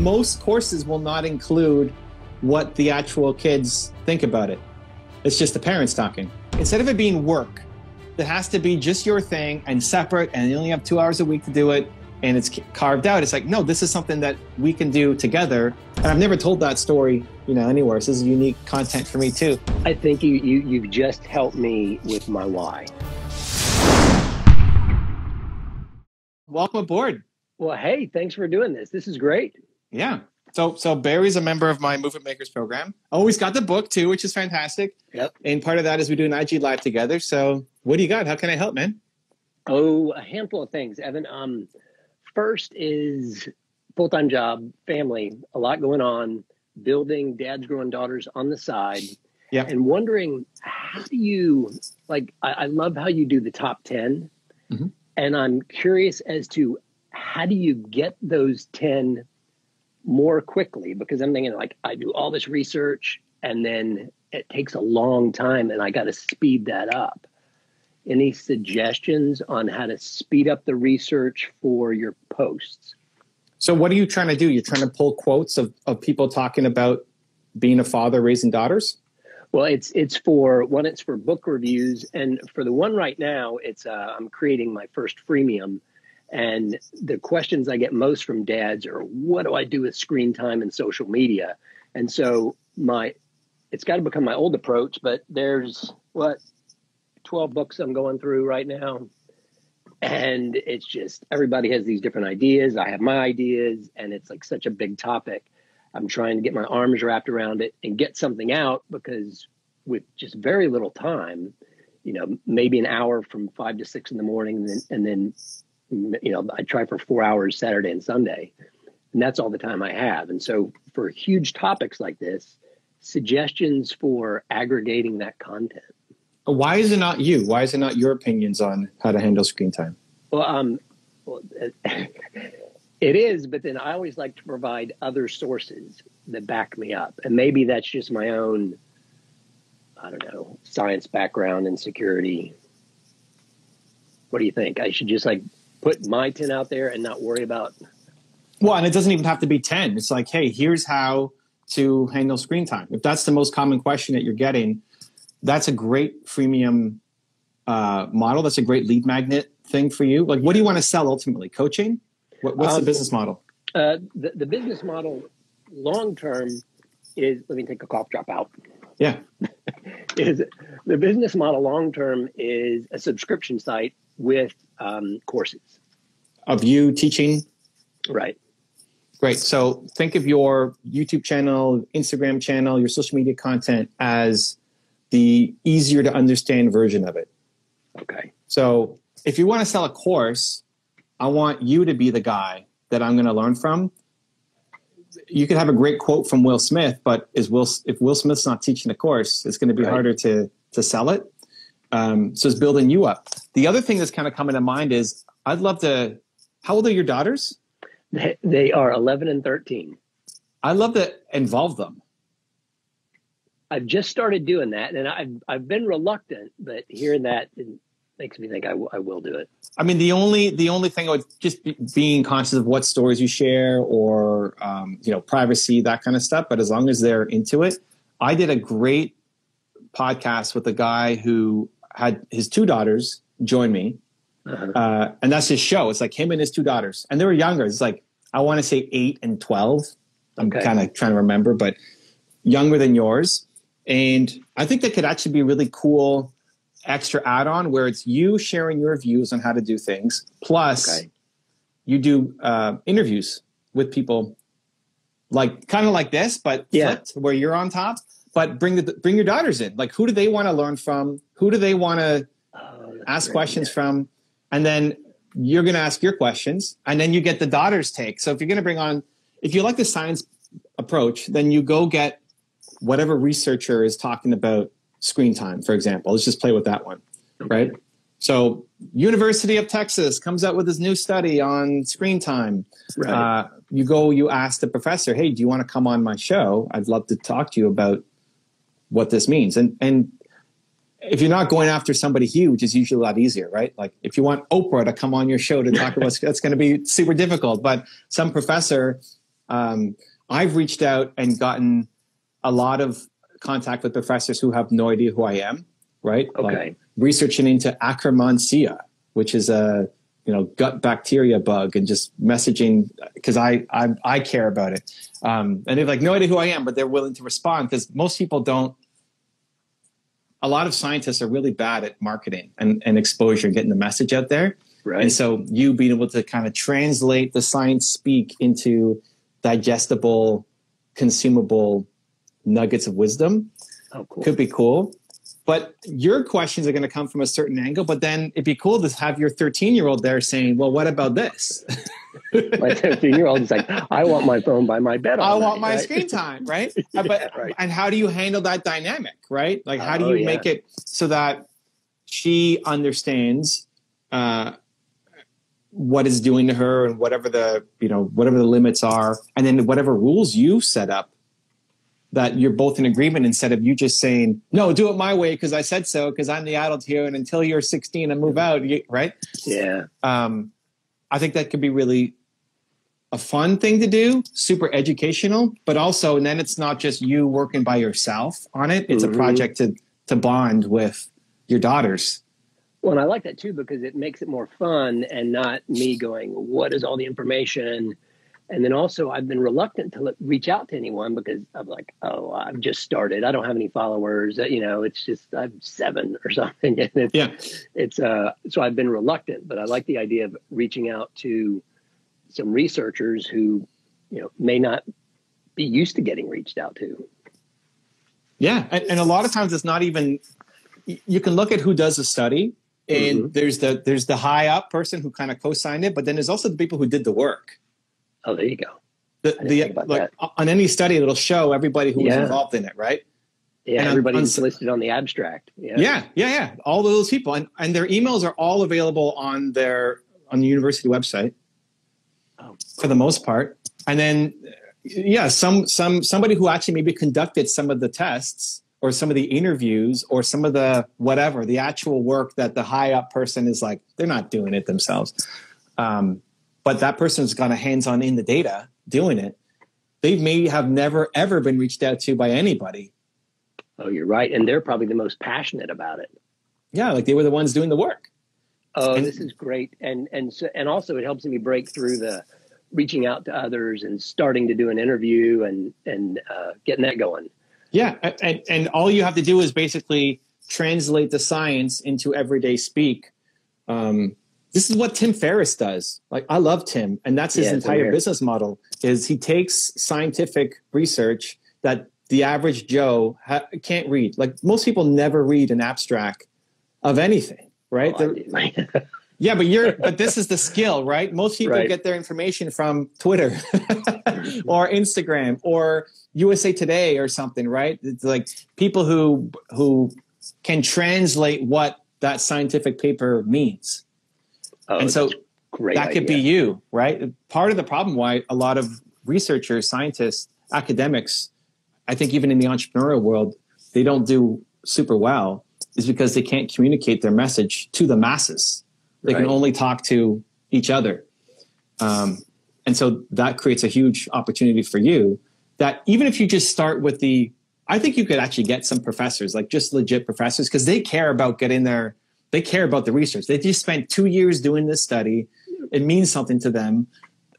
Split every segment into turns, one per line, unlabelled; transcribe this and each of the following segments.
Most courses will not include what the actual kids think about it. It's just the parents talking. Instead of it being work, it has to be just your thing and separate, and you only have two hours a week to do it, and it's carved out. It's like, no, this is something that we can do together. And I've never told that story, you know, anywhere. So this is unique content for me too.
I think you you you've just helped me with my why.
Welcome aboard.
Well, hey, thanks for doing this. This is great.
Yeah. So so Barry's a member of my Movement Makers program. Oh, he's got the book too, which is fantastic.
Yep.
And part of that is we do an IG live together. So what do you got? How can I help, man?
Oh, a handful of things, Evan. Um, first is full time job, family, a lot going on, building dad's growing daughters on the side.
Yeah.
And wondering how do you like I, I love how you do the top 10.
Mm-hmm.
And I'm curious as to how do you get those 10 more quickly because I'm thinking like I do all this research and then it takes a long time and I got to speed that up. Any suggestions on how to speed up the research for your posts?
So what are you trying to do? You're trying to pull quotes of, of people talking about being a father raising daughters?
Well, it's it's for one. It's for book reviews, and for the one right now, it's uh, I'm creating my first freemium and the questions I get most from dads are, what do I do with screen time and social media? And so my, it's got to become my old approach, but there's what, 12 books I'm going through right now. And it's just, everybody has these different ideas. I have my ideas, and it's like such a big topic. I'm trying to get my arms wrapped around it and get something out because with just very little time, you know, maybe an hour from five to six in the morning, and then, and then you know, I try for four hours Saturday and Sunday, and that's all the time I have. And so, for huge topics like this, suggestions for aggregating that content.
Why is it not you? Why is it not your opinions on how to handle screen time?
Well, um, well, it is, but then I always like to provide other sources that back me up, and maybe that's just my own, I don't know, science background and security. What do you think? I should just like put my 10 out there and not worry about
well and it doesn't even have to be 10 it's like hey here's how to handle screen time. If that's the most common question that you're getting that's a great freemium uh, model. That's a great lead magnet thing for you. Like what do you want to sell ultimately? Coaching? What, what's um, the business model?
uh, the, the business model long term is let me take a cough drop out.
Yeah.
Is the business model long term is a subscription site with um, courses.
Of you teaching?
Right.
Great. So think of your youtube channel instagram channel your social media content as the easier to understand version of it.
Okay.
So if you want to sell a course i want you to be the guy that i'm going to learn from. You could have a great quote from will smith but is will if will smith's not teaching a course it's going to be right. harder to to sell it um, so it's building you up the other thing that's kind of coming to mind is I'd love to. How old are your daughters?
They are 11 and 13.
I'd love to involve them.
I've just started doing that, and I've I've been reluctant, but hearing that makes me think I, w- I will do it.
I mean, the only the only thing I would just be being conscious of what stories you share or um, you know privacy that kind of stuff. But as long as they're into it, I did a great podcast with a guy who had his two daughters join me. Uh-huh. Uh, and that's his show. It's like him and his two daughters. And they were younger. It's like, I want to say eight and 12. I'm okay. kind of trying to remember, but younger than yours. And I think that could actually be a really cool extra add on where it's you sharing your views on how to do things. Plus, okay. you do uh, interviews with people like kind of like this, but
yeah.
flipped, where you're on top. But bring the bring your daughters in. Like, who do they want to learn from? Who do they want to ask questions from, and then you're going to ask your questions, and then you get the daughter's take. So if you're going to bring on, if you like the science approach, then you go get whatever researcher is talking about screen time, for example. Let's just play with that one, right? So University of Texas comes out with this new study on screen time.
Right.
Uh, you go, you ask the professor, "Hey, do you want to come on my show? I'd love to talk to you about what this means." And and if you're not going after somebody huge, it's usually a lot easier, right? Like if you want Oprah to come on your show to talk about, that's going to be super difficult. But some professor Um, I've reached out and gotten a lot of contact with professors who have no idea who I am, right?
Okay.
Like researching into Akkermansia, which is a you know gut bacteria bug, and just messaging because I, I I care about it. Um, and they've like no idea who I am, but they're willing to respond because most people don't. A lot of scientists are really bad at marketing and, and exposure, getting the message out there.
Right.
And so you being able to kind of translate the science speak into digestible, consumable nuggets of wisdom
oh, cool.
could be cool. But your questions are going to come from a certain angle. But then it'd be cool to have your 13 year old there saying, well, what about this?
my 13 year old is like, I want my phone by my bed.
I
night,
want my
right?
screen time, right?
yeah,
but,
right.
And how do you handle that dynamic, right? Like, how do
Oh,
you
yeah.
make it so that she understands uh, what is doing to her and whatever the you know whatever the limits are, and then whatever rules you set up that you're both in agreement instead of you just saying no do it my way because i said so because i'm the adult here and until you're 16 and move out you, right
Yeah.
um, i think that could be really a fun thing to do super educational but also and then it's not just you working by yourself on it it's
Mhm.
a project to to bond with your daughters
Well, and I like that too because it makes it more fun and not me going, what is all the information? And then also, I've been reluctant to let, reach out to anyone because I'm like, oh, I've just started. I don't have any followers. Uh, You know, it's just I'm seven or something. And it's,
yeah
it's uh, so I've been reluctant, but I like the idea of reaching out to some researchers who, you know, may not be used to getting reached out to.
Yeah, and, and a lot of times it's not even. You can look at who does a study, and
Mhm.
there's the there's the high up person who kind of co-signed it, but then there's also the people who did the work.
Oh, there you go.
The, the like on any study, it'll show everybody who was
Yeah.
involved in it, right?
Yeah,
And on-
everybody's
on-
listed on the abstract. Yeah.
Yeah, yeah, yeah. All of those people, and and their emails are all available on their on the university website
Oh,
for the most part. And then, yeah, some some somebody who actually maybe conducted some of the tests or some of the interviews or some of the whatever the actual work that the high up person is like they're not doing it themselves. Um, but that person's got a hands on in the data doing it. They may have never ever been reached out to by anybody.
Oh, you're right. And they're probably the most passionate about it.
Yeah, like they were the ones doing the work.
Oh,
And-
this is great. And and so, and also it helps me break through the reaching out to others and starting to do an interview and and uh, getting that going.
Yeah, and and all you have to do is basically translate the science into everyday speak. Um, this is what Tim Ferriss does. Like I love Tim, and that's his
Yeah,
entire business model. Is he takes scientific research that the average Joe ha- can't read. Like most people never read an abstract of anything, right?
Oh, I
They're-
do.
yeah, but you're but this is the skill, right? Most people
Right.
get their information from Twitter or Instagram or USA Today or something, right? It's like people who who can translate what that scientific paper means.
Oh,
and so that could be you, right? Part of the problem why a lot of researchers, scientists, academics, I think even in the entrepreneurial world, they don't do super well is because they can't communicate their message to the masses. They can only talk to each other. Um, and so that creates a huge opportunity for you that even if you just start with the, I think you could actually get some professors, like just legit professors, because they care about getting their, they care about the research. They just spent two years doing this study. It means something to them.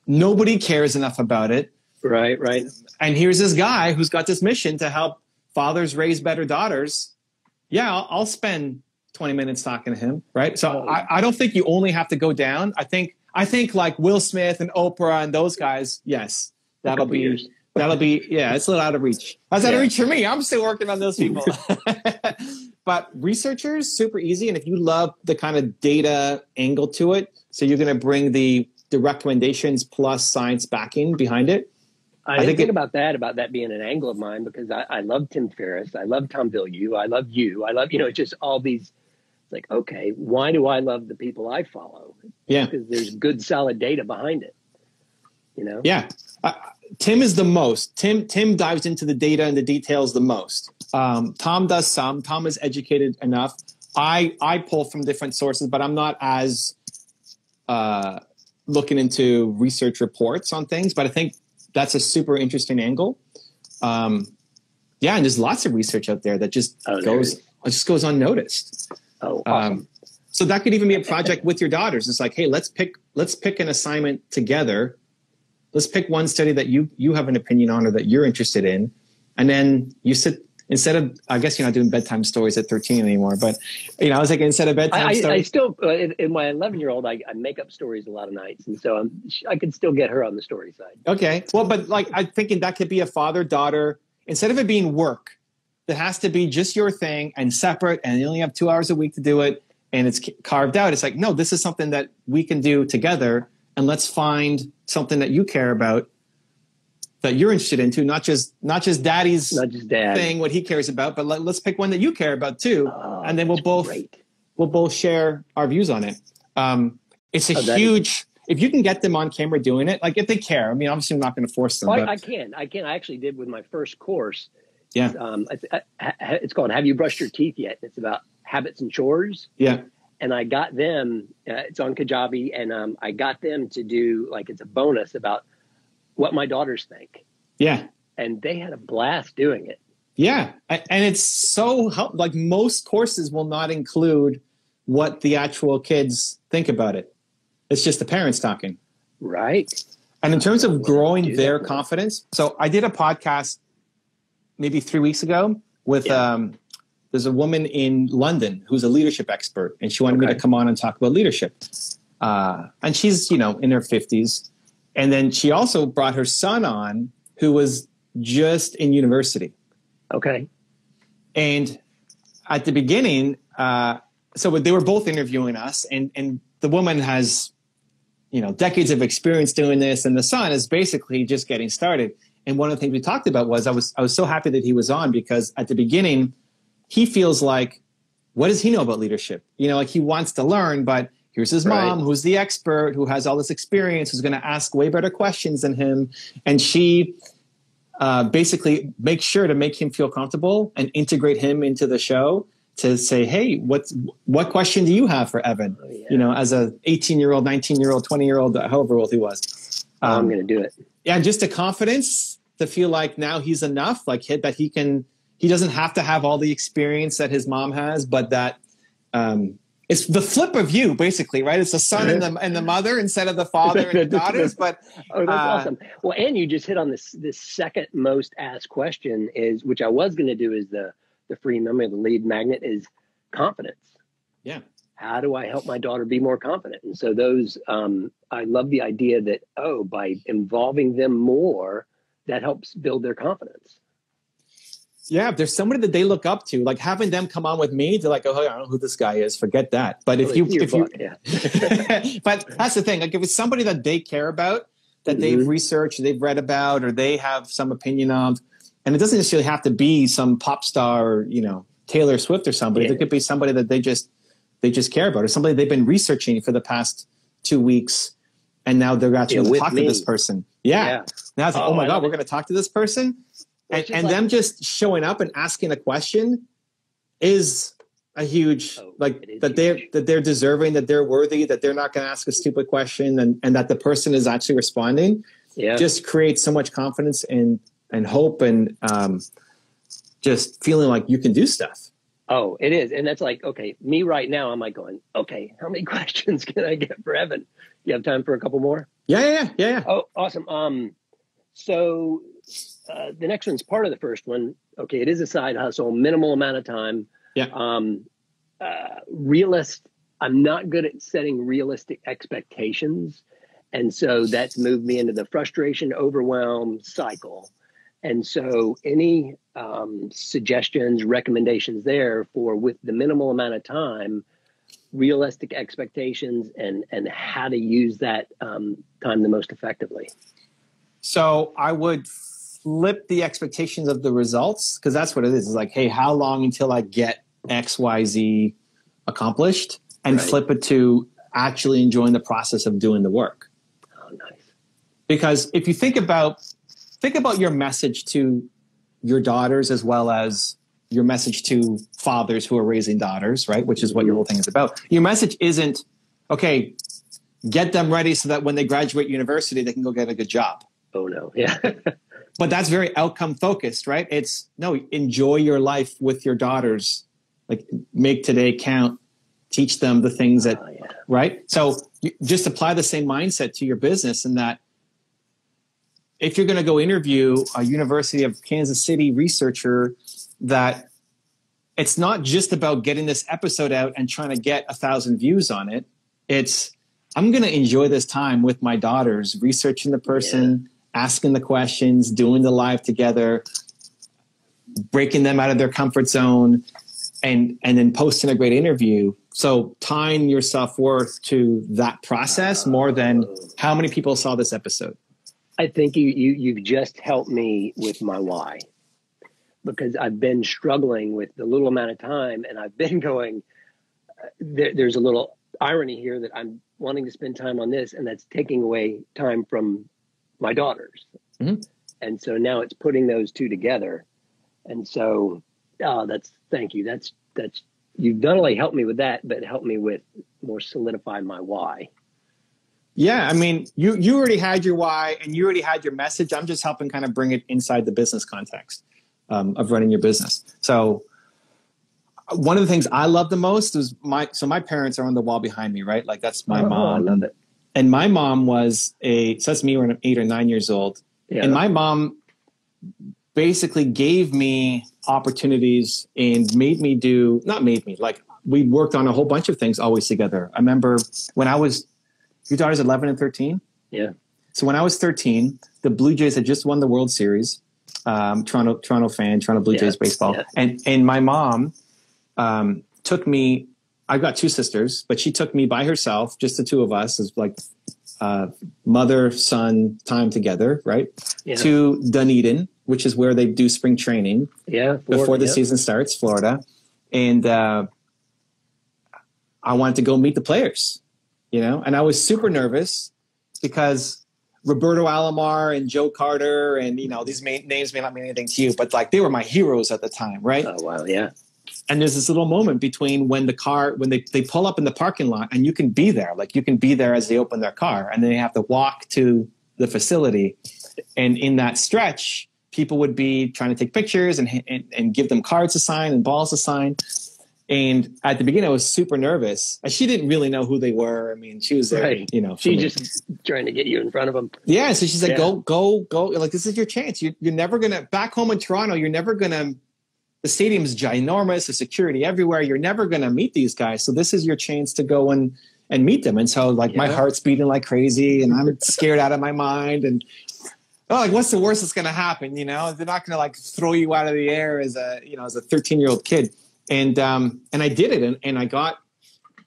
Nobody cares enough about it.
Right, right.
And here's this guy who's got this mission to help fathers raise better daughters. Yeah, I'll, I'll spend 20 minutes talking to him, right? So
Oh.
I, I don't think you only have to go down. I think I think like Will Smith and Oprah and those guys, yes, that'll be
years.
that'll be yeah, it's a little out of reach. That's out of reach for me. I'm still working on those people. but researchers, super easy. And if you love the kind of data angle to it, so you're going to bring the the recommendations plus science backing behind it.
I,
I
didn't
think
think
it-
about that, about that being an angle of mine, because I, I love Tim Ferriss. I love Tom Bilyeu. I love you. I love, you know, just all these, it's like, okay, why do I love the people I follow?
Yeah.
Because there's good, solid data behind it. You know?
Yeah. Uh, Tim is the most. Tim Tim dives into the data and the details the most. Um, Tom does some. Tom is educated enough. I I pull from different sources, but I'm not as uh, looking into research reports on things. But I think that's a super interesting angle. Um, yeah, and there's lots of research out there that just
Oh,
goes it just goes unnoticed.
Oh, awesome.
Um, so that could even be a project with your daughters. It's like, hey, let's pick let's pick an assignment together. Let's pick one study that you you have an opinion on or that you're interested in, and then you sit instead of I guess you're not doing bedtime stories at 13 anymore, but you know I was like instead of bedtime
I, I, I still, uh, in, in my 11 year old, I, I make up stories a lot of nights. And so I'm, I could still get her on the story side.
Okay, well, but like I'm thinking that could be a father daughter instead of it being work. That has to be just your thing and separate, and you only have two hours a week to do it, and it's carved out. It's like no, this is something that we can do together, and let's find something that you care about, that you're interested into, not just not just daddy's
Not just dad.
thing, what he cares about, but let, let's pick one that you care about too,
Oh,
and then we'll both
great.
we'll both share our views on it. Um, it's a
Oh, that is-
huge. If you can get them on camera doing it, like if they care, I mean, obviously, I'm not going to force them.
Oh,
but,
I, I can. I can. I actually did with my first course.
Yeah.
Um, I, I, it's called "Have You Brushed Your Teeth Yet?" It's about habits and chores.
yeah,
And I got them. Uh, it's on Kajabi, and um, I got them to do like it's a bonus about what my daughters think,
yeah.
and they had a blast doing it.
Yeah, and it's so. Like most courses will not include what the actual kids think about it. It's just the parents talking.
Right.
And in terms of growing their confidence, so I did a podcast maybe three weeks ago with
Yeah.
um, there's a woman in London who's a leadership expert, and she wanted me to come on and talk about leadership. Uh, and she's you know in her fifties, and then she also brought her son on who was just in university.
Okay.
And at the beginning, uh, so they were both interviewing us, and and the woman has, you know, decades of experience doing this, and the son is basically just getting started. And one of the things we talked about was I was I was so happy that he was on because at the beginning, he feels like, what does he know about leadership? You know, like he wants to learn, but here's his mom, who's the expert, who has all this experience, who's going to ask way better questions than him, and she uh, basically makes sure to make him feel comfortable and integrate him into the show to say, hey, what's what question do you have for Evan?
Oh, yeah.
You know, as a 18 year old, 19 year old, 20 year old, however old he was.
I'm
Um,
going to do it.
yeah, just a confidence to feel like now he's enough, like hit that he can, he doesn't have to have all the experience that his mom has, but that um, it's the flip of you, basically, right? It's the son and the and the mother instead of the father and the daughters. But
Oh, that's
Uh,
awesome. Well, and you just hit on this this second most asked question is, which I was going to do is the the freemium, the lead magnet is confidence.
Yeah.
How do I help my daughter be more confident? And so those, um, I love the idea that oh, by involving them more, that helps build their confidence.
Yeah, if there's somebody that they look up to, like having them come on with me, they're like, oh, I don't know who this guy is. Forget that. But if you, if you,
yeah,
but that's the thing. Like if it's somebody that they care about, that they've
Mhm.
researched, they've read about, or they have some opinion of, and it doesn't necessarily have to be some pop star, or, you know, Taylor Swift or somebody.
Yeah.
There could be somebody that they just they just care about, or somebody they've been researching for the past two weeks, and now they're actually
Yeah,
going to talk to this person. Yeah. Now it's like,
Oh,
oh my god, we're going to talk to this person, and, and
like-
them just showing up and asking a question is a huge
Oh,
like that they're that they're deserving that they're worthy that they're not going to ask a stupid question and and that the person is actually responding
yeah.
just creates so much confidence and and hope and um just feeling like you can do stuff
Oh, it is. And that's like, okay, me right now, I'm like going, okay, how many questions can I get for Evan? You have time for a couple more?
yeah yeah yeah yeah, yeah.
Oh, awesome. Um, so uh, the next one's part of the first one. Okay, it is a side hustle, minimal amount of time.
Yeah.
Um, uh, realist. I'm not good at setting realistic expectations, and so that's moved me into the frustration, overwhelm cycle. And so, any um, suggestions, recommendations there for with the minimal amount of time, realistic expectations, and and how to use that um, time the most effectively.
so i would flip the expectations of the results because that's what it is. It's like hey how long until i get xyz accomplished? And
Right.
flip it to actually enjoying the process of doing the work.
Oh, nice.
because if you think about think about your message to your daughters as well as your message to fathers who are raising daughters right? Which is what your whole thing is about. Your message isn't okay get them ready so that when they graduate university they can go get a good job.
Oh no, yeah.
but that's very outcome focused, right? It's no, enjoy your life with your daughters. Like make today count. Teach them the things that,
Oh, yeah.
right? So you just apply the same mindset to your business and that if you're going to go interview a University of Kansas City researcher that it's not just about getting this episode out and trying to get a thousand views on it. It's I'm going to enjoy this time with my daughters, researching the person, asking the questions, doing the live together, breaking them out of their comfort zone, and and then posting a great interview. So tying your self worth to that process more than how many people saw this episode.
I think you you you've just helped me with my why because I've been struggling with the little amount of time, and I've been going. There, there's a little irony here that I'm wanting to spend time on this, and that's taking away time from my daughters.
Mhm.
And so now it's putting those two together, and so oh, that's thank you. That's that's you've not only helped me with that, but helped me with more solidify my why.
Yeah, I mean, you you already had your why and you already had your message. I'm just helping kind of bring it inside the business context um, of running your business. So uh, one of the things I love the most is my so my parents are on the wall behind me, right? Like that's my
Oh,
mom,
I love it.
And my mom was a so that's me when I'm eight or nine years old,
Yeah.
and my mom basically gave me opportunities and made me do not made me like we worked on a whole bunch of things always together. I remember when I was your daughter's 11 and 13.
yeah.
So when I was 13, the Blue Jays had just won the World Series. Um, Toronto Toronto fan, Toronto Blue
Yeah,
Jays baseball,
yeah.
and and my mom um, took me. I've got two sisters, but she took me by herself, just the two of us, as like uh, mother son time together, right?
Yeah.
To Dunedin, which is where they do spring training
Yeah.
before the
yeah.
season starts, Florida, and uh, I wanted to go meet the players, you know, and I was super nervous because Roberto Alomar and Joe Carter and you know these may, names may not mean anything to you, but like they were my heroes at the time, right?
Oh wow, yeah.
And there's this little moment between when the car when they, they pull up in the parking lot and you can be there like you can be there as they open their car and then they have to walk to the facility and in that stretch people would be trying to take pictures and, and, and give them cards to sign and balls to sign and at the beginning i was super nervous she didn't really know who they were i mean she was there
Right.
you know
She
me.
just trying to get you in front of them.
Yeah, so she's like,
Yeah.
go, go, go. Like, this is your chance. You, you're never gonna back home in Toronto. You're never gonna. The stadium's ginormous. The security everywhere. You're never gonna meet these guys. So this is your chance to go and and meet them. And so, like, my heart's beating like crazy, and I'm scared out of my mind. And oh, like, what's the worst that's gonna happen? You know, they're not gonna like throw you out of the air as a you know as a 13 year old kid. And um and I did it, and, and I got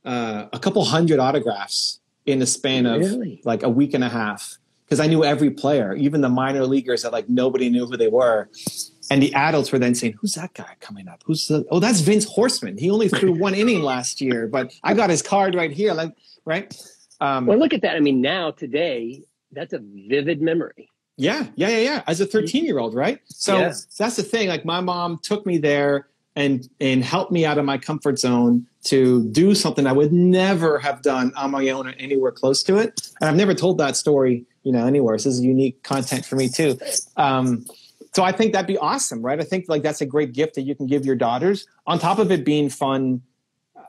uh, a couple hundred autographs in the span of
Really?
like a week and a half because I knew every player, even the minor leaguers that like nobody knew who they were. And the adults were then saying, "Who's that guy coming up? Who's the? Oh, that's Vince Horsman. He only threw one inning last year, but I got his card right here. Like, right? Um,
Well, look at that. I mean, now today, that's a vivid memory.
yeah, yeah, yeah, yeah. As a 13 year old, right? So
Yeah.
that's the thing. Like, my mom took me there and and helped me out of my comfort zone to do something I would never have done on my own or anywhere close to it. And I've never told that story, you know, anywhere. So this is unique content for me too. Um, so I think that'd be awesome, right? I think like that's a great gift that you can give your daughters on top of it being fun.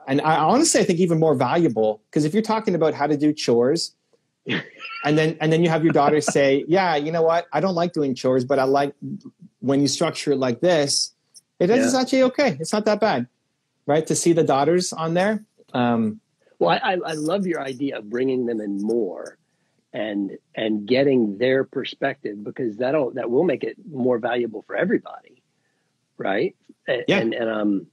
And I honestly, I think even more valuable because if you're talking about how to do chores, and then and then you have your daughters say, "Yeah, you know what? I don't like doing chores, but I like when you structure it like this. It is
Yeah.
actually okay. It's not that bad, right? To see the daughters on there. Um,
Well, I I love your idea of bringing them in more, and and getting their perspective because that'll that will make it more valuable for everybody, right? And,
Yeah.
And, and um,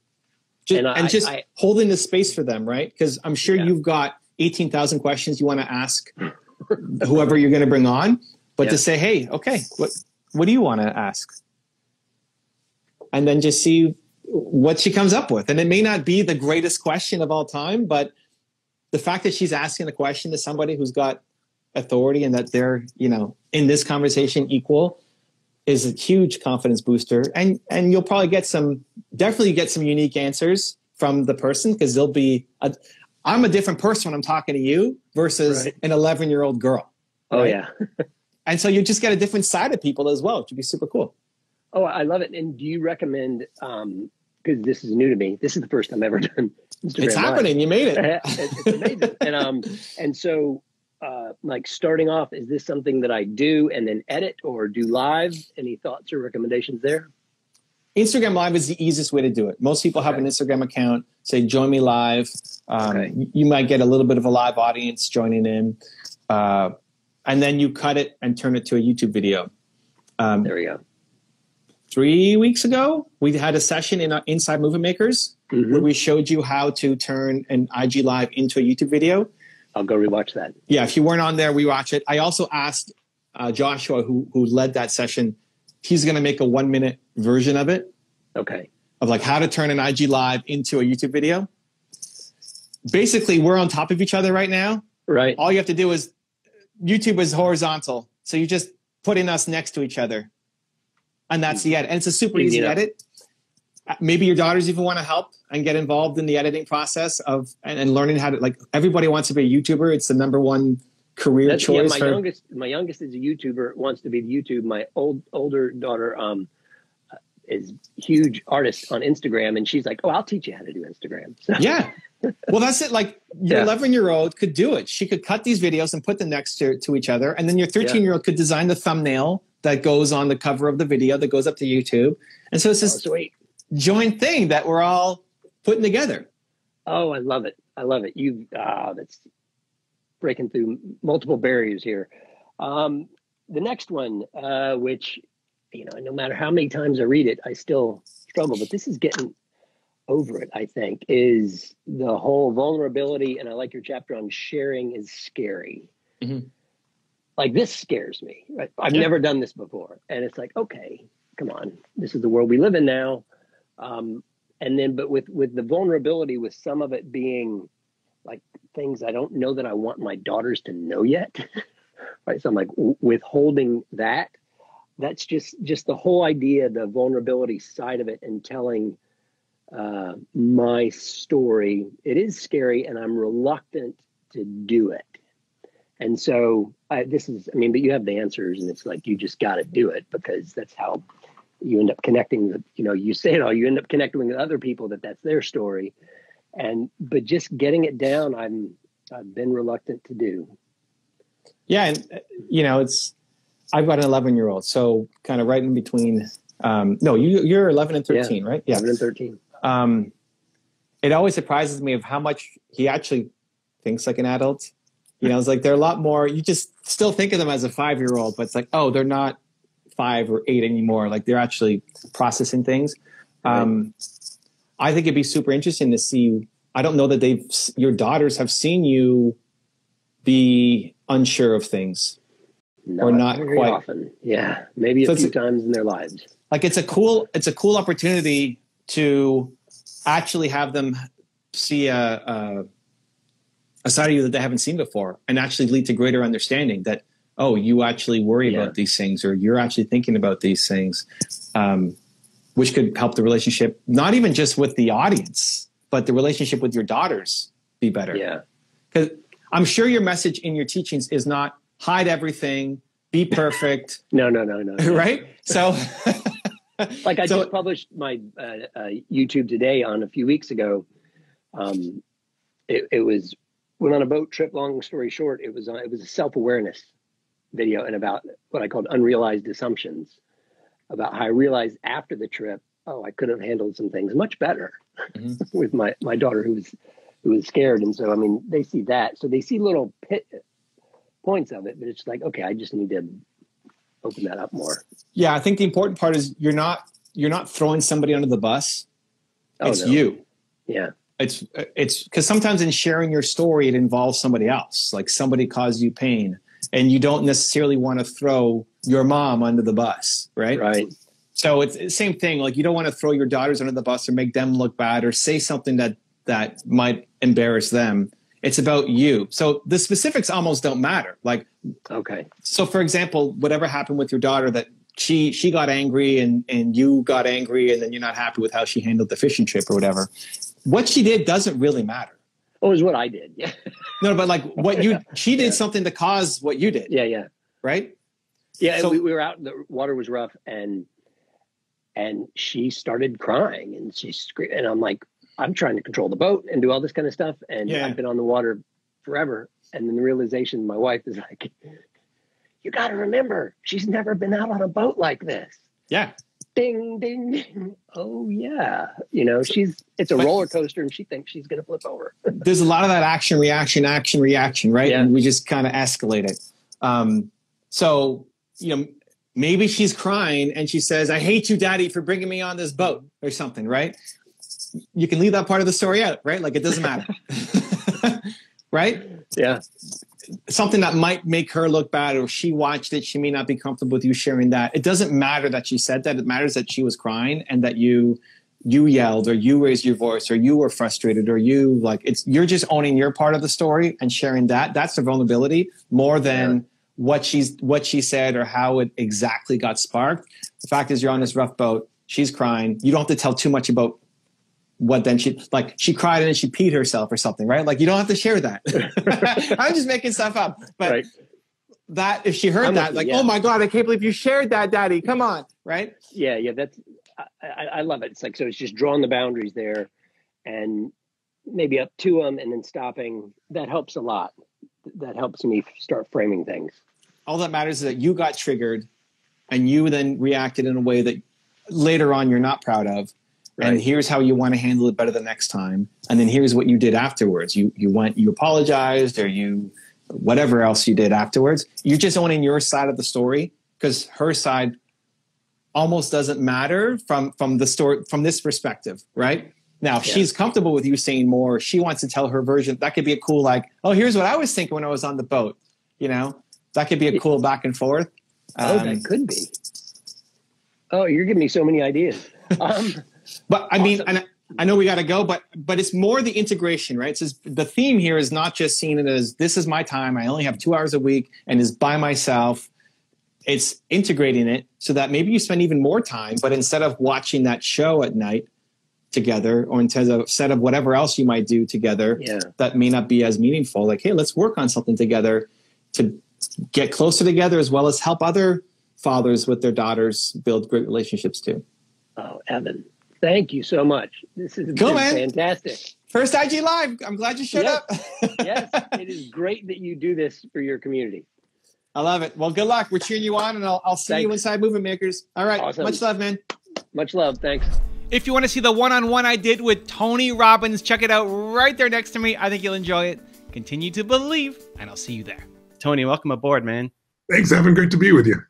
just,
And
and,
I-
just
I-
holding the space for them, right? Because I'm sure
Yeah.
you've got eighteen thousand questions you want to ask whoever you're going to bring on, but
Yeah.
to say, "Hey, okay, what what do you want to ask?" And then just see what she comes up with. And it may not be the greatest question of all time, but the fact that she's asking the question to somebody who's got authority and that they're, you know, in this conversation equal is a huge confidence booster. And and you'll probably get some definitely get some unique answers from the person because they'll be a, I'm a different person when I'm talking to you versus
Right.
an 11 year old girl.
oh yeah,
and so you just get a different side of people as well, which would be super cool.
Oh, I love it. And do you recommend? Um, because this is new to me. This is the first time I've ever done
Instagram It's happening. Live. You made it.
it's amazing. and um, and so uh, like starting off, is this something that I do and then edit or do live? Any thoughts or recommendations there?
Instagram Live is the easiest way to do it. Most people have okay. an Instagram account. Say, join me live. Um, okay. You might get a little bit of a live audience joining in, uh, and then you cut it and turn it to a YouTube video.
Um, there we go.
Three weeks ago, we had a session in uh, Inside Movement Makers mm-hmm. where we showed you how to turn an IG Live into a YouTube video.
I'll go rewatch that.
Yeah, if you weren't on there, rewatch it. I also asked uh, Joshua, who who led that session, he's going to make a one minute version of it.
Okay.
Of like how to turn an IG live into a YouTube video. Basically, we're on top of each other right now.
Right.
All you have to do is YouTube is horizontal, so you're just putting us next to each other, and that's the edit. And it's a super easy edit. Uh, maybe your daughters even want to help and get involved in the editing process of and, and, learning how to like everybody wants to be a YouTuber. It's the number one career That's, choice.
Yeah, my for, youngest my youngest is a YouTuber, wants to be the YouTube. My old older daughter um is huge artist on Instagram and she's like, Oh, I'll teach you how to do Instagram.
So. Yeah. Well, that's it. Like your eleven-year-old could do it. She could cut these videos and put them next to, to each other. And then your 13 year old could design the thumbnail that goes on the cover of the video that goes up to YouTube. And so it's just oh, joint thing that we're all putting together.
Oh, I love it. I love it. You, uh, that's breaking through multiple barriers here. Um, the next one, uh, which, you know, no matter how many times I read it, I still struggle, but this is getting over it, I think, is the whole vulnerability. And I like your chapter on sharing is scary. Mm-hmm. Like this scares me. Right? I've yeah. never done this before. And it's like, okay, come on. This is the world we live in now. Um, and then, but with with the vulnerability, with some of it being like things I don't know that I want my daughters to know yet, right? So I'm like withholding that. That's just just the whole idea, the vulnerability side of it, and telling uh, my story. It is scary, and I'm reluctant to do it. And so I, this is, I mean, but you have the answers, and it's like you just got to do it because that's how you end up connecting with, you know, you say it all, you end up connecting with other people that that's their story. And, but just getting it down, I'm, I've been reluctant to do.
Yeah. And, you know, it's, I've got an 11 year old. So kind of right in between, um, no, you, you're 11 and 13,
yeah,
right?
Yeah. 11 and 13. Um,
it always surprises me of how much he actually thinks like an adult. You know, it's like they're a lot more. You just still think of them as a five year old, but it's like, oh, they're not five or eight anymore. Like they're actually processing things. Um, I think it'd be super interesting to see. I don't know that they've your daughters have seen you be unsure of things
no, or not quite often. Yeah, maybe so a few times in their lives.
Like it's a cool it's a cool opportunity to actually have them see a, a a side of you that they haven't seen before and actually lead to greater understanding that oh, you actually worry yeah. about these things or you're actually thinking about these things, um, which could help the relationship, not even just with the audience, but the relationship with your daughters be better.
Yeah.
Because I'm sure your message in your teachings is not hide everything, be perfect.
no, no, no, no.
right? So.
like I so, just published my uh, uh, YouTube today on a few weeks ago. Um, it, it was went on a boat trip. Long story short, it was uh, it was a self awareness video and about what I called unrealized assumptions about how I realized after the trip, oh, I could have handled some things much better mm-hmm. with my, my daughter who was who was scared. And so I mean they see that. So they see little pit points of it, but it's like, okay, I just need to open that up more.
Yeah, I think the important part is you're not you're not throwing somebody under the bus. Oh, it's no. you.
Yeah.
It's it's because sometimes in sharing your story, it involves somebody else. Like somebody caused you pain and you don't necessarily want to throw your mom under the bus, right?
Right.
So it's the same thing. Like you don't want to throw your daughters under the bus or make them look bad or say something that that might embarrass them. It's about you. So the specifics almost don't matter. Like
okay.
So for example, whatever happened with your daughter that she she got angry and and you got angry and then you're not happy with how she handled the fishing trip or whatever. What she did doesn't really matter.
Oh, is what I did. Yeah.
no, but like what you, she did yeah. something to cause what you did.
Yeah, yeah.
Right.
Yeah, so, we, we were out. The water was rough, and and she started crying, and she screamed, and I'm like, I'm trying to control the boat and do all this kind of stuff, and yeah. I've been on the water forever, and then the realization, my wife is like, you got to remember, she's never been out on a boat like this.
Yeah.
Ding, ding, ding. Oh, yeah. You know, she's, it's a roller coaster and she thinks she's going to flip over.
there's a lot of that action, reaction, action, reaction, right? Yeah. And we just kind of escalate it. Um, so, you know, maybe she's crying and she says, I hate you, daddy, for bringing me on this boat or something, right? You can leave that part of the story out, right? Like it doesn't matter. right?
Yeah
something that might make her look bad or she watched it she may not be comfortable with you sharing that. It doesn't matter that she said that. It matters that she was crying and that you you yelled or you raised your voice or you were frustrated or you like it's you're just owning your part of the story and sharing that. That's the vulnerability more than yeah. what she's what she said or how it exactly got sparked. The fact is you're on this rough boat. She's crying. You don't have to tell too much about what then she like she cried and then she peed herself or something, right? Like you don't have to share that. I'm just making stuff up. But right. that if she heard I'm that, like, yeah. oh my God, I can't believe you shared that, Daddy. Come on. Right.
Yeah, yeah. That's I, I love it. It's like so it's just drawing the boundaries there and maybe up to them and then stopping. That helps a lot. That helps me start framing things.
All that matters is that you got triggered and you then reacted in a way that later on you're not proud of Right. And here's how you want to handle it better the next time. And then here's what you did afterwards. You you went you apologized or you whatever else you did afterwards. You're just owning your side of the story because her side almost doesn't matter from from the story from this perspective, right? Now, if yeah. she's comfortable with you saying more, she wants to tell her version. That could be a cool like, oh, here's what I was thinking when I was on the boat. You know, that could be a cool back and forth.
Oh, um, that could be. Oh, you're giving me so many ideas. Um,
but I mean, and I know we got to go, but but it's more the integration, right? So the theme here is not just seeing it as this is my time. I only have two hours a week and is by myself. It's integrating it so that maybe you spend even more time, but instead of watching that show at night together, or instead of set of whatever else you might do together,
yeah.
that may not be as meaningful. Like, hey, let's work on something together to get closer together, as well as help other fathers with their daughters build great relationships too.
Oh, Evan, Thank you so much. This is cool, fantastic.
First IG Live. I'm glad you showed
yep.
up.
yes, it is great that you do this for your community.
I love it. Well, good luck. We're cheering you on, and I'll, I'll see Thanks. you inside Movement Makers. All right. Awesome. Much love, man.
Much love. Thanks.
If you want to see the one on one I did with Tony Robbins, check it out right there next to me. I think you'll enjoy it. Continue to believe, and I'll see you there. Tony, welcome aboard, man.
Thanks, Evan. Great to be with you.